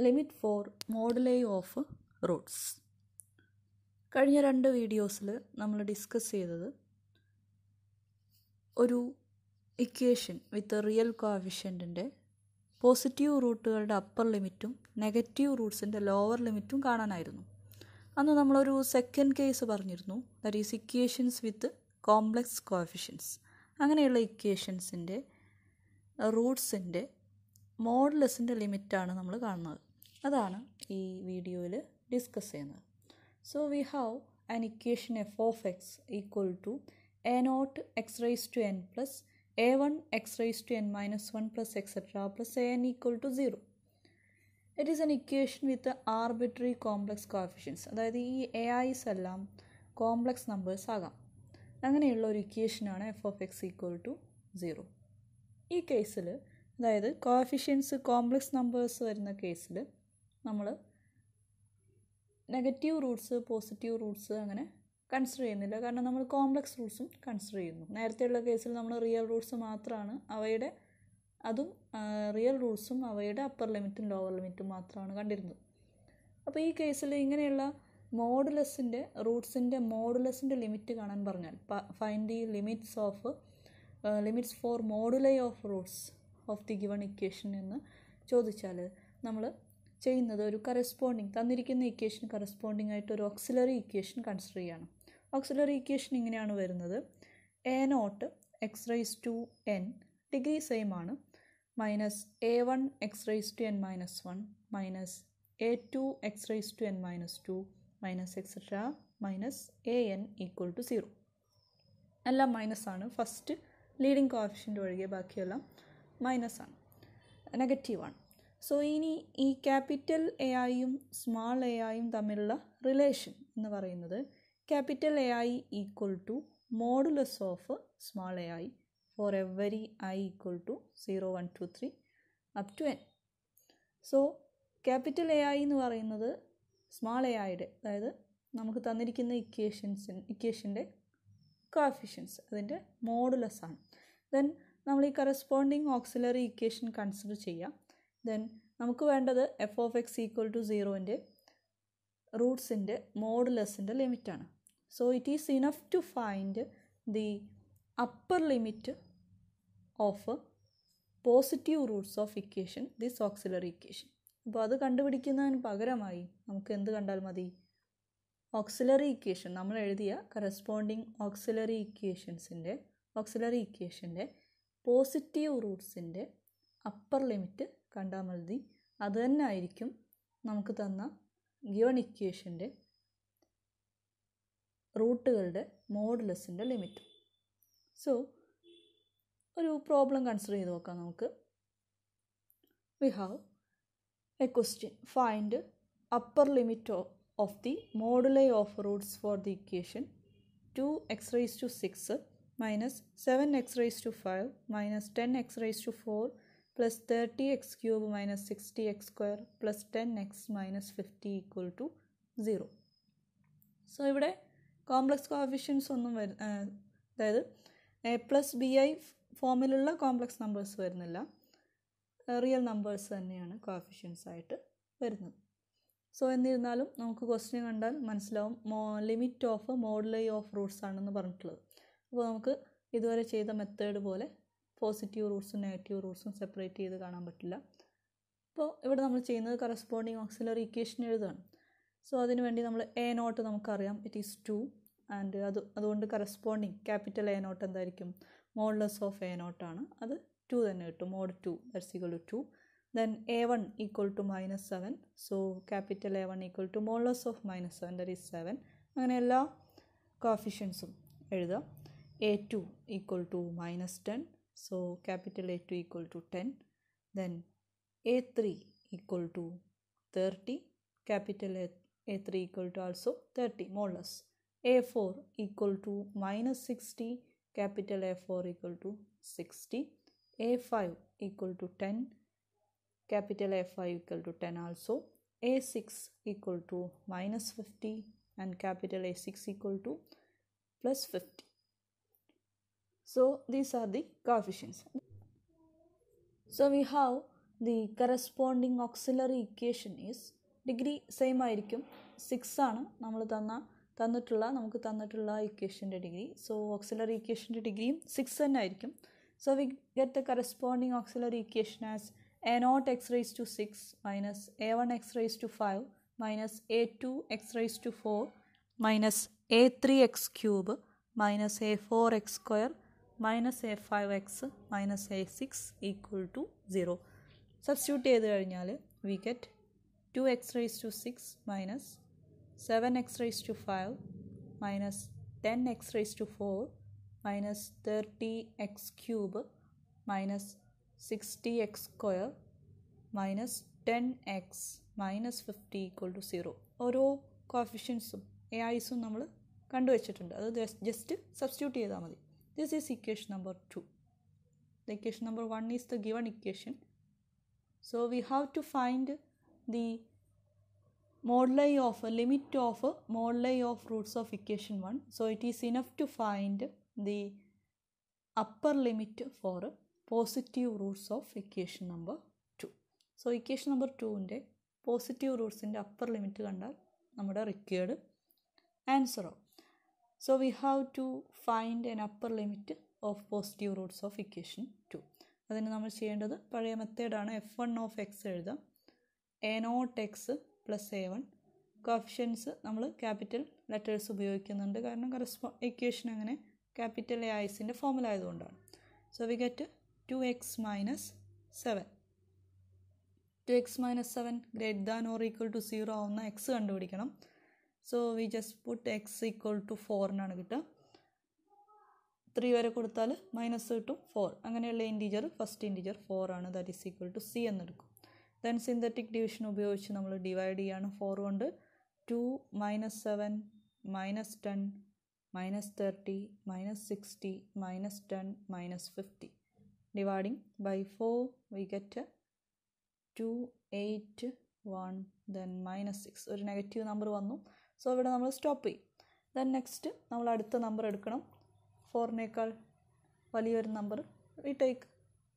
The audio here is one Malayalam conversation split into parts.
Limit for moduli of roots. കഴിഞ്ഞ രണ്ട് വീഡിയോസിൽ നമ്മൾ ഡിസ്കസ് ചെയ്തത് ഒരു ഇക്വേഷൻ വിത്ത് റിയൽ കോഫിഷ്യന്റിന്റെ പോസിറ്റീവ് റൂട്ടുകളുടെ അപ്പർ ലിമിറ്റും നെഗറ്റീവ് റൂട്ട്സിന്റെ ലോവർ ലിമിറ്റും കാണാനായിരുന്നു. അന്ന് നമ്മളൊരു സെക്കൻഡ് കേസ് പറഞ്ഞിരുന്നു. That is equations with complex coefficients അങ്ങനെയുള്ള ഇക്വേഷൻസിന്റെ റൂട്ട്സിന്റെ മോഡലസിന്റെ ലിമിറ്റാണ് നമ്മൾ കാണുന്നത്. അതാണ് ഈ വീഡിയോയിൽ ഡിസ്കസ് ചെയ്യുന്നത്. So we have an equation f of x equal to a naught x raise to n plus a one x raise to n minus one plus etcetera plus a n equal to zero it is an equation with arbitrary complex coefficients അതായത് ഈ എ ഐസ് എല്ലാം കോംപ്ലക്സ് നമ്പേഴ്സ് ആകാം. അങ്ങനെയുള്ള ഒരു ഇക്വേഷനാണ് f of x equal to zero ഈ കേസിൽ അതായത് കോഫിഷ്യൻസ് കോംപ്ലക്സ് നമ്പേഴ്സ് വരുന്ന കേസിൽ നമ്മൾ നെഗറ്റീവ് റൂട്ട്സ് പോസിറ്റീവ് റൂട്ട്സ് അങ്ങനെ കൺസിഡർ ചെയ്യുന്നില്ല. കാരണം നമ്മൾ കോംപ്ലക്സ് റൂട്ട്സും കൺസിഡർ ചെയ്യുന്നു. നേരത്തെയുള്ള കേസിൽ നമ്മൾ റിയൽ റൂട്ട്സ് മാത്രമാണ് അവയുടെ അതും റിയൽ റൂട്ട്സും അവയുടെ അപ്പർ ലിമിറ്റും ലോവർ ലിമിറ്റും മാത്രമാണ് കണ്ടിരുന്നത്. അപ്പോൾ ഈ കേസിൽ ഇങ്ങനെയുള്ള മോഡുലസിന്റെ റൂട്ട്സിന്റെ മോഡുലസിന്റെ ലിമിറ്റ് കാണാൻ പറഞ്ഞാൽ find the limits of limits for moduli of roots of the given equation എന്ന് ചോദിച്ചാൽ നമ്മൾ ചെയ്യുന്നത് ഒരു കറസ്പോണ്ടിങ് തന്നിരിക്കുന്ന ഇക്വേഷൻ കറസ്പോണ്ടിങ് ആയിട്ട് ഒരു ഓക്സിലറി ഇക്വേഷൻ കൺസിഡർ ചെയ്യണം. ഓക്സിലറി ഇക്വേഷൻ ഇങ്ങനെയാണ് വരുന്നത്. A naught x raise to n degree same ആണ്. Minus a one x raise to n minus one minus a two x raise to n minus two minus etcetera minus a n equal to zero എല്ലാം മൈനസ് ആണ്. ഫസ്റ്റ് ലീഡിങ് കോഫിഷ്യന്റ് ഒഴികെ ബാക്കിയെല്ലാം മൈനസ് ആണ്. നെഗറ്റീവാണ് സോ ഇനി ഈ ക്യാപിറ്റൽ എ ആയും സ്മാൾ എ ആയും തമ്മിലുള്ള റിലേഷൻ എന്ന് പറയുന്നത് capital A i equal to modulus of small a i for every i equal to zero one two three up to n so capital A i എന്ന് പറയുന്നത് സ്മാൾ എ ഐയുടെ അതായത് നമുക്ക് തന്നിരിക്കുന്ന ഇക്വേഷൻസ് ഇക്വേഷന്റെ കോഫിഷ്യൻസ് അതിന്റെ മോഡുലസ് ആണ്. ദെൻ നമ്മൾ ഈ കറസ്പോണ്ടിങ് ഓക്സിലറി ഇക്വേഷൻ കൺസിഡർ ചെയ്യാം. ദെൻ നമുക്ക് വേണ്ടത് f of x equal to സീറോന്റെ റൂട്ട്സിന്റെ മോഡുലസിന്റെ ലിമിറ്റാണ് so it is enough to find the upper limit of positive roots of equation this auxiliary equation അപ്പോൾ അത് കണ്ടുപിടിക്കുന്നതിന് പകരമായി നമുക്ക് എന്ത് കണ്ടാൽ മതി? ഓക്സിലറി ഇക്വേഷൻ നമ്മൾ എഴുതിയ കറസ്പോണ്ടിങ് ഓക്സിലറി ഇക്വേഷൻസിന്റെ ഓക്സിലറി ഇക്വേഷന്റെ പോസിറ്റീവ് റൂട്ട്സിന്റെ അപ്പർ ലിമിറ്റ് കണ്ടാൽ മതി അത് തന്നെ ആയിരിക്കും നമുക്ക് തന്ന ഗിവൺ ഇക്വേഷന്റെ റൂട്ടുകളുടെ മോഡുലസിന്റെ ലിമിറ്റ്. സോ ഒരു പ്രോബ്ലം കൺസിഡർ ചെയ്ത് നോക്കാം നമുക്ക്. We have a question find upper limit of the moduli of roots for the equation two x raise to six minus seven x raise to five minus ten x raise to four plus thirty x cube minus sixty x square plus ten x minus fifty equal to zero so ഇവിടെ കോംപ്ലക്സ് കോഫിഷ്യൻസ് ഒന്നും വരു അതായത് എ പ്ലസ് ബി ഐ ഫോമിലുള്ള കോംപ്ലക്സ് നമ്പേഴ്സ് വരുന്നില്ല. റിയൽ നമ്പേഴ്സ് തന്നെയാണ് കോഫിഷ്യൻസ് ആയിട്ട് വരുന്നത്. സോ എന്നിരുന്നാലും നമുക്ക് ക്വസ്റ്റ്യൻ കണ്ടാൽ മനസ്സിലാവും മോ limit of moduli of roots ആണെന്ന് പറഞ്ഞിട്ടുള്ളത്. അപ്പോൾ നമുക്ക് ഇതുവരെ ചെയ്ത മെത്തേഡ് പോലെ പോസിറ്റീവ് റൂട്ട്സും നെഗറ്റീവ് റൂട്ട്സും സെപ്പറേറ്റ് ചെയ്ത് കാണാൻ പറ്റില്ല. അപ്പോൾ ഇവിടെ നമ്മൾ ചെയ്യുന്നത് കറസ്പോണ്ടിങ് ഓക്സിലറി ഇക്വേഷൻ എഴുതുകയാണ്. സോ അതിന് വേണ്ടി നമ്മൾ എ നോട്ട് നമുക്കറിയാം. ഇറ്റ് ഈസ് ടു ആൻഡ് അത് അതുകൊണ്ട് കറസ്പോണ്ടിങ് ക്യാപിറ്റൽ എ നോട്ട് എന്തായിരിക്കും? മോഡ്ലെസ് ഓഫ് എ നോട്ടാണ് അത് ടു തന്നെ കിട്ടും. Mod two that's two then a one equal to minus seven so capital A one equal to modulus of minus seven that is seven അങ്ങനെ എല്ലാ കോഫിഷ്യൻസും എഴുതുക. A two equal to minus ten so capital A2 equal to 10 then A3 equal to 30 capital A, A3 equal to also 30 more or less. A4 equal to minus 60 capital A4 equal to 60 A5 equal to 10 capital A5 equal to 10 also. A6 equal to minus 50 and capital A6 equal to plus 50 So these are the coefficients. So we have the corresponding auxiliary equation is degree same ആയിരിക്കും. സിക്സ് ആണ് നമ്മൾ തന്ന തന്നിട്ടുള്ള നമുക്ക് തന്നിട്ടുള്ള ഇക്വേഷന്റെ ഡിഗ്രി സോ ഓക്സിലറി ഇക്വേഷന്റെ ഡിഗ്രിയും സിക്സ് തന്നെ ആയിരിക്കും. So we get the corresponding auxiliary equation as a naught x raise to six minus a one x raise to five minus a two x raise to four minus a three x cube minus a four x square minus a five x minus a six equal to zero substitute ചെയ്ത് കഴിഞ്ഞാൽ we get two x raise to six minus seven x raise to five minus ten x raise to four minus thirty x cube minus sixty x square minus ten x minus fifty equal to zero ഓരോ കോഫിഷ്യൻസും എ ഐസും നമ്മൾ കണ്ടുവച്ചിട്ടുണ്ട്. അത് ജസ്റ്റ് സബ്സ്റ്റിറ്റ്യൂട്ട് ചെയ്താൽ മതി. This is equation number two the equation number one is the given equation so we have to find the moduli of a limit of a moduli of roots of equation 1 so it is enough to find the upper limit for positive roots of equation number 2 so equation number 2 ന്റെ പോസിറ്റീവ് റൂട്ട്സിന്റെ അപ്പർ ലിമിറ്റ് കണ്ടാൽ നമ്മുടെ required answer so we have to find an upper limit of positive roots of equation two അതിന് നമ്മൾ ചെയ്യേണ്ടത് പഴയ മെത്തേഡാണ് എഫ് വൺ ഓഫ് എക്സ് എഴുതാം. A naught x plus a one coefficients നമ്മൾ ക്യാപിറ്റൽ ലെറ്റേഴ്സ് ഉപയോഗിക്കുന്നുണ്ട്. കാരണം കറസ്പോ ഇക്വേഷൻ അങ്ങനെ ക്യാപിറ്റൽ എ ഐസിന്റെ ഫോമുല ആയതുകൊണ്ടാണ്. So we get two x minus seven two x minus seven greater than or equal to zero ആവുന്ന എക്സ് കണ്ടുപിടിക്കണം. So we just put x equal to ഫോറിനാണ് കിട്ടുക. ത്രീ വരെ കൊടുത്താൽ മൈനസ് കിട്ടും ഫോർ അങ്ങനെയുള്ള ഇന്റീജർ ഫസ്റ്റ് ഇന്റീജർ ഫോർ ആണ്. That is equal to c എന്നെടുക്കും then synthetic division ഉപയോഗിച്ച് നമ്മൾ ഡിവൈഡ് ചെയ്യാണ് ഫോർ കൊണ്ട്. Two minus seven minus ten minus thirty minus sixty minus ten minus fifty dividing by four we get two eight one then minus six ഒരു നെഗറ്റീവ് നമ്പർ വന്നു. സോ ഇവിടെ നമ്മൾ സ്റ്റോപ്പ് ചെയ്യും. ദെൻ നെക്സ്റ്റ് നമ്മൾ അടുത്ത നമ്പർ എടുക്കണം. ഫോറിനേക്കാൾ വലിയൊരു number we take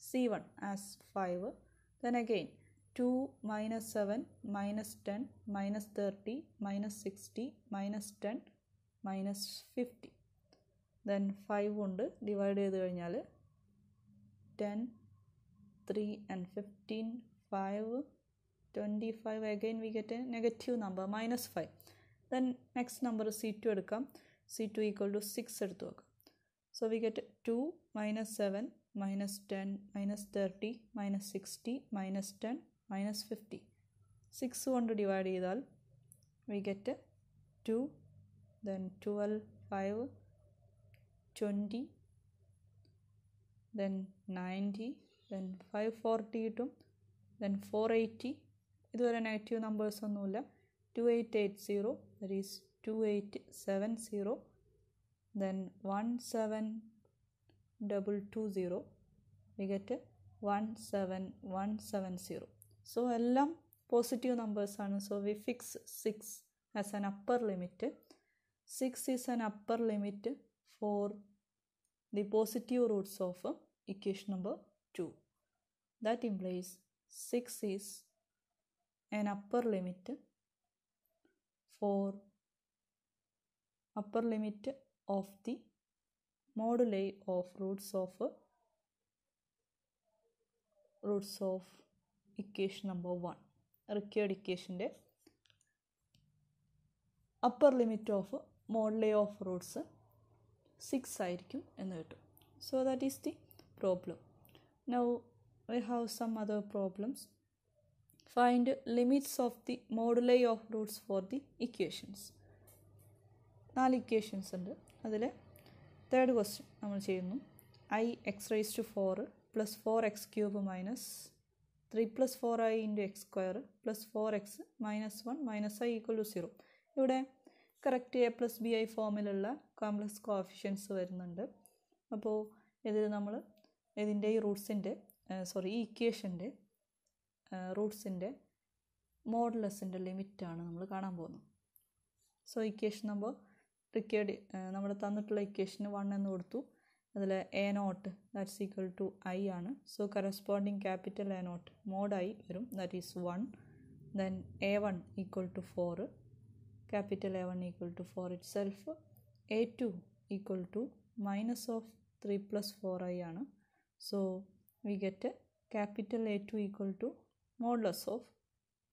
c one as five then again two minus seven minus ten minus thirty minus sixty minus ten minus fifty then five കൊണ്ട് ഡിവൈഡ് ചെയ്ത് കഴിഞ്ഞാൽ ten three and fifteen five twenty five again we get a negative number minus five then next number c two എടുക്കാം. C two equal to six എടുത്ത് വെക്കാം. So we get two minus seven minus ten minus thirty minus sixty minus ten minus fifty six കൊണ്ട് ഡിവൈഡ് ചെയ്താൽ we get two then twelve five twenty then ninety then five forty കിട്ടും. ദെൻ ഫോർ എയ്റ്റി ഇതുവരെ നെഗറ്റീവ് നമ്പേഴ്സൊന്നുമില്ല 2880 that is 2870 then 17220 we get 17170 so all positive numbers are so we fix six as an upper limit. Six is an upper limit for the positive roots of equation number 2. That implies 6 is an upper limit for upper limit of the moduli of roots of roots of equation number 1 required equationന്റെ upper limit of moduli of roots six ആയിരിക്കും എന്ന് കിട്ടും so that is the problem now we have some other problems find limits of the moduli of roots for the equations നാല് ഇക്വേഷൻസ് ഉണ്ട്. അതിൽ തേർഡ് ക്വസ്റ്റ്യൻ നമ്മൾ ചെയ്യുന്നു. I x raise to four plus four x cube minus three plus four i into x square plus four x minus one minus i equal to zero ഇവിടെ correct a plus b i ഫോമിലുള്ള കോംപ്ലക്സ് കോഫിഷ്യൻസ് വരുന്നുണ്ട്. അപ്പോൾ ഇതിൽ നമ്മൾ ഇതിന്റെ ഈ റൂട്ട്സിന്റെ സോറി ഈ ഇക്വേഷന്റെ റൂട്ട്സിന്റെ മോഡലസിന്റെ ലിമിറ്റാണ് നമ്മൾ കാണാൻ പോകുന്നത്. സോ ഇക്വേഷൻ നമ്പർ റിക്കേഡ് നമ്മൾ തന്നിട്ടുള്ള ഇക്വേഷന് വൺ എന്ന് കൊടുത്തു. അതിൽ A nought that's equal to I ആണ്. So corresponding capital A nought mod I വരും. That is one then A one equal to four capital A one equal to four itself A two equal to minus of three plus four I ആണ് so we get capital A two equal to modulus of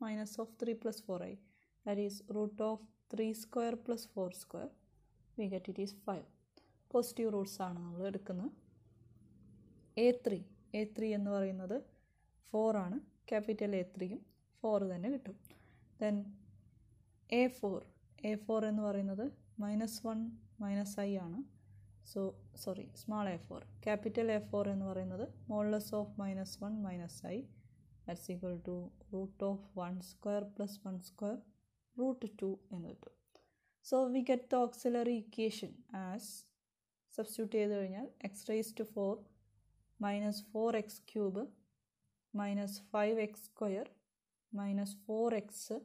minus of three plus four I that is root of three square plus four square we get it is five positive roots ആണ് നമ്മൾ എടുക്കുന്നത്. എ ത്രീ എ ത്രീ എന്ന് പറയുന്നത് ഫോർ ആണ്. ക്യാപിറ്റൽ എ ത്രീയും ഫോർ തന്നെ കിട്ടും. Then A four A four എന്ന് പറയുന്നത് മൈനസ് വൺ മൈനസ് ഐ ആണ്. So sorry small A four capital A four എന്ന് പറയുന്നത് modulus of minus one minus I that's equal to root of one square plus one square root two എന്ന് കിട്ടും so we get the auxiliary equation as substitute ചെയ്ത് കഴിഞ്ഞാൽ X raise to four minus four X cube minus five X square minus four X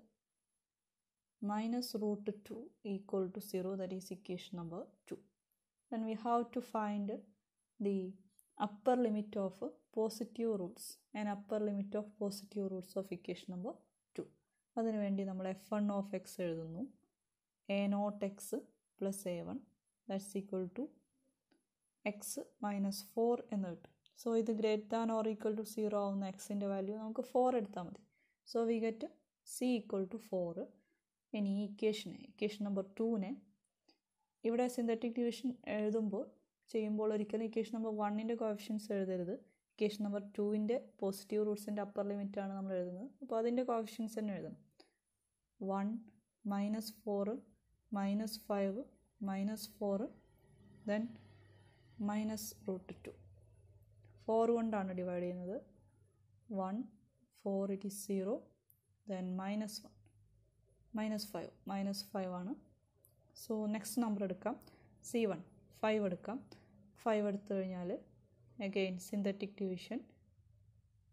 minus root 2 equal to 0 that is equation number 2 then we have to find the upper limit of positive roots and upper limit of positive roots of equation number 2 അതിനു വേണ്ടി നമ്മൾ എഫ് വൺ ഓഫ് എക്സ് എഴുതുന്നു. A nought X plus A one that's equal to X minus four എന്ന് കിട്ടും. സോ ഇത് great than or equal to zero ആവുന്ന എക്സിന്റെ വാല്യൂ നമുക്ക് ഫോർ എടുത്താൽ മതി. So we get C equal to four ഇനി ഈ ഇക്വേഷനെ ഇക്വേഷൻ നമ്പർ ടൂവിനെ ഇവിടെ സിന്തറ്റിക് ഡിവിഷൻ എഴുതുമ്പോൾ ചെയ്യുമ്പോൾ ഒരിക്കലും ഇക്വേഷൻ നമ്പർ വണ്ണിന്റെ കോഫിഷ്യൻസ് എഴുതരുത്. ഇക്വേഷൻ നമ്പർ ടുവിന്റെ പോസിറ്റീവ് റൂട്ട്സിന്റെ അപ്പർ ലിമിറ്റാണ് നമ്മൾ എഴുതുന്നത്. അപ്പോൾ അതിന്റെ കോഫിഷ്യൻസ് തന്നെ എഴുതണം. One minus four minus five minus four then minus root two four കൊണ്ടാണ് ഡിവൈഡ് ചെയ്യുന്നത്. One four it is zero then minus one minus five minus five ആണ്. സോ നെക്സ്റ്റ് നമ്പർ എടുക്കാം. സി വൺ ഫൈവ് എടുക്കാം. ഫൈവ് എടുത്തു കഴിഞ്ഞാൽ again synthetic division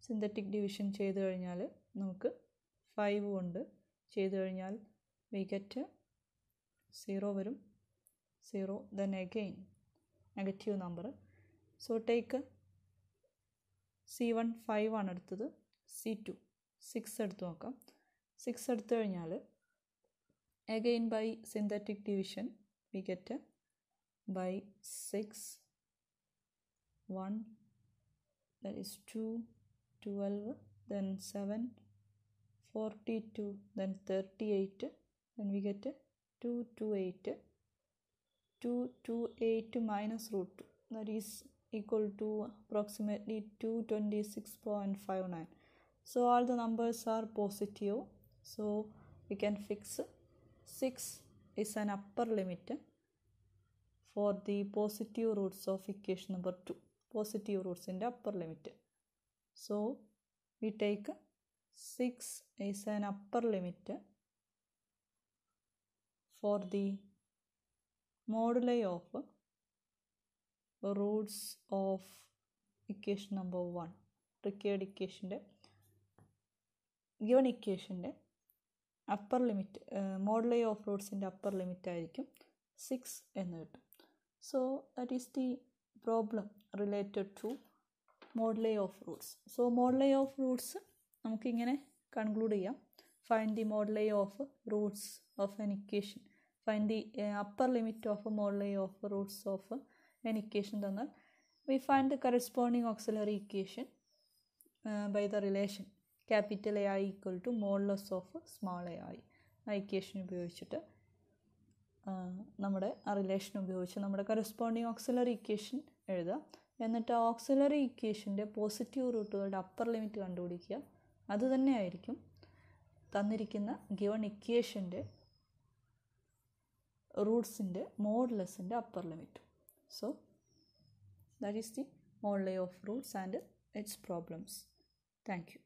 synthetic division ചെയ്ത് കഴിഞ്ഞാൽ നമുക്ക് ഫൈവ് കൊണ്ട് ചെയ്ത് കഴിഞ്ഞാൽ വി ഗെറ്റ് സീറോ വരും. Zero then again negative number so take C one five ആണ് എടുത്തത്. സി ടു സിക്സ് എടുത്ത് നോക്കാം. സിക്സ് എടുത്തു കഴിഞ്ഞാൽ again by synthetic division we get six by 6 1 that is 2 12 then 7 42 then 38 then we get a 2 2 8 2 2 8 minus root 2 that is equal to approximately 226.59 so all the numbers are positive so we can fix. 6 is an upper limit for the positive roots of equation number 2 positive റൂട്ട്സിന്റെ upper limit so we take six is an upper limit for the moduli of roots of equation number one required ഇക്വേഷന്റെ ഗിവൺ ഇക്വേഷന്റെ അപ്പർ ലിമിറ്റ് മോഡുലൈ ഓഫ് റൂട്ട്സിന്റെ അപ്പർ ലിമിറ്റായിരിക്കും സിക്സ് എന്ന് കിട്ടും. So that is the problem related to moduli of roots so moduli of roots നമുക്കിങ്ങനെ കൺക്ലൂഡ് ചെയ്യാം. Find the moduli of roots of an equation find the upper limit of moduli of roots of an equation തന്നാൽ we find the corresponding auxiliary equation by the relation capital A I equal to modulus of small A I ആ ഇക്വേഷൻ ഉപയോഗിച്ചിട്ട് നമ്മുടെ ആ റിലേഷൻ ഉപയോഗിച്ച് നമ്മുടെ കറസ്പോണ്ടിങ് ഓക്സിലറി ഇക്വേഷൻ എഴുതുക. എന്നിട്ട് ആ ഓക്സിലറി ഇക്വേഷന്റെ പോസിറ്റീവ് റൂട്ടുകളുടെ അപ്പർ ലിമിറ്റ് കണ്ടുപിടിക്കുക. അത് തന്നെയായിരിക്കും തന്നിരിക്കുന്ന ഗിവൺ ഇക്വേഷന്റെ റൂട്ട്സിന്റെ മോഡ്ലെസിന്റെ upper limit so that is the moduli of roots and it's problems thank you